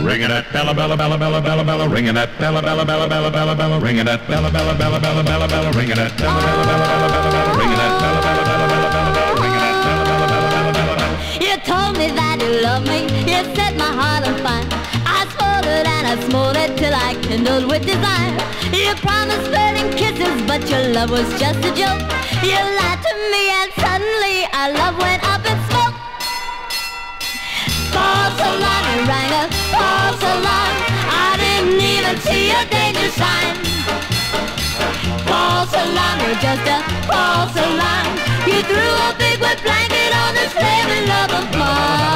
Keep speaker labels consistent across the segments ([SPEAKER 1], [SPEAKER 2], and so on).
[SPEAKER 1] Ringing that bella bella bella bella bella bella, ringing that bella bella bella bella bella bella, ringing that bella bella bella bella bella bella, ringing that bella bella bella bella bella bella, ringing that bella bella bella bella bella bella, ringing that bella bella bella bella bella bella.
[SPEAKER 2] You told me that you love me, you set my heart on fire. I it and I it till I kindled with desire. You promised burning kisses, but your love was just a joke. You lied to me and suddenly our love went up sign. False you're just a false. You threw a big wet blanket on this flaming love of mine.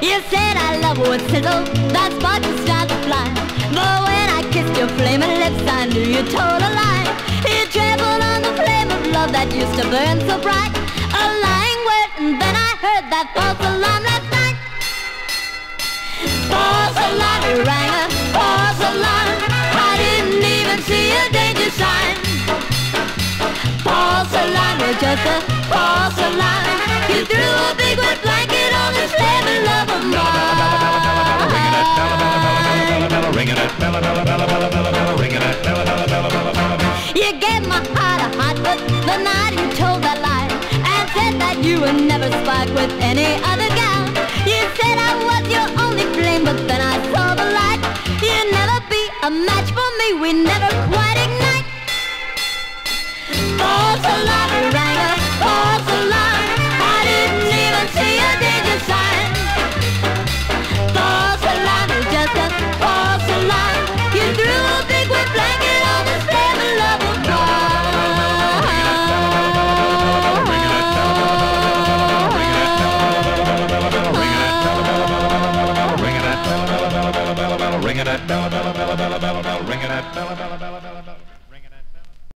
[SPEAKER 2] You said I love would sizzle, that spark would start to fly. But when I kissed your flaming lips, I knew you told a lie. You trampled on the flame of love that used to burn so bright. A lying word, and then I heard that false alarm Alarm, you're just a alarm. You threw a big wet blanket on this flaming love of mine. You gave my heart a hot foot the night you told that lie and said that you would never spark with any other gal. You said I was your only flame, but then I saw the light. You'd never be a match for me, we never quite ignite.
[SPEAKER 1] Ringing that bella bella bella bella bella bella, ringing that bella bella bella bella bella.